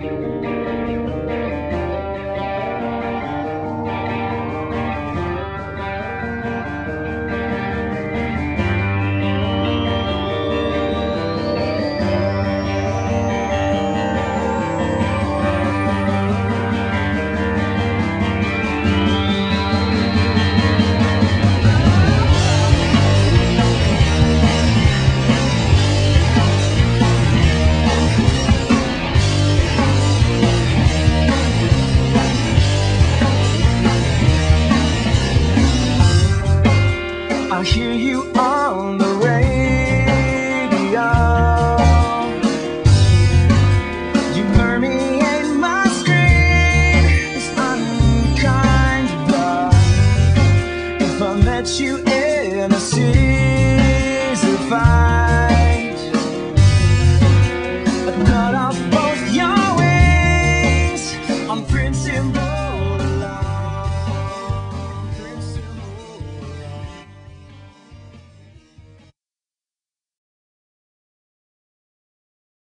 you I hear you on the radio. You permeate my screen. It's unkind love. If I met you in a season fight, I cut off both your wings on Prince and